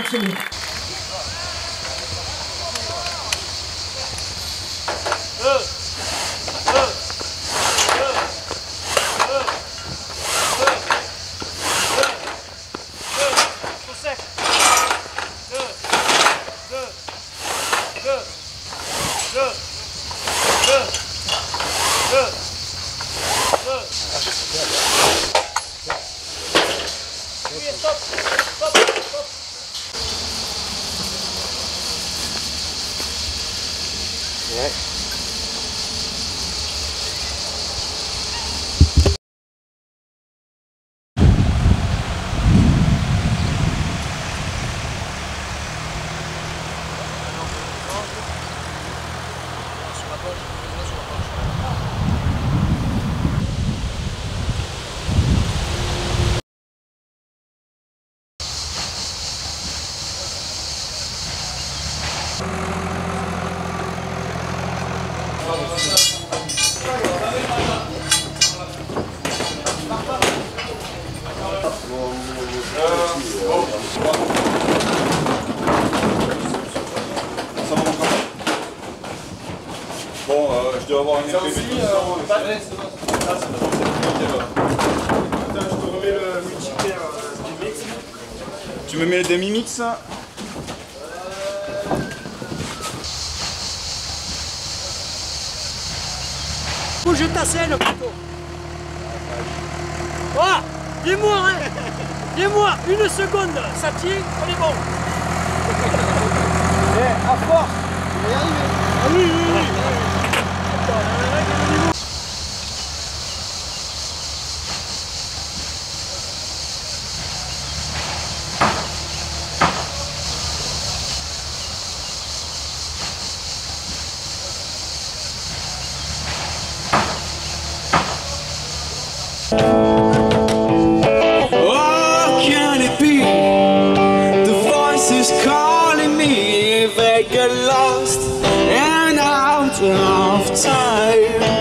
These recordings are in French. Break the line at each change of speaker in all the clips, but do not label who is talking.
他吃你 right?
Bon, euh, je dois avoir une épée.
aussi, euh, pas de
Attends,
je te remets le multiplayer du mix.
Tu me mets des mimix
Bouge ta scène plutôt. Oh, dis-moi, hein. Dis-moi, une seconde, ça tient, on est bon.
Get lost and out of time.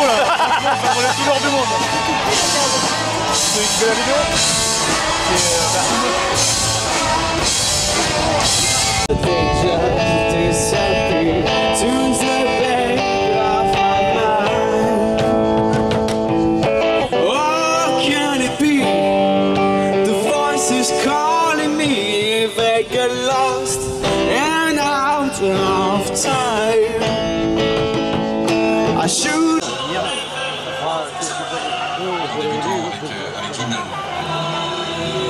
vidéo là Ça relève tout l'or du monde Celui qui fait la vidéo C'est... Euh, bah...
I should 아, 네. 네, 아니면 또 이제 김날.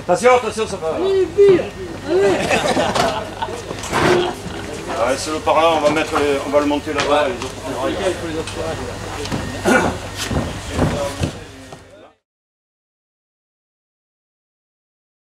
Attention, attention, ça va.
Allez, vire
Ouais, c'est le par là, on va mettre les- on va le monter là-bas. les autres.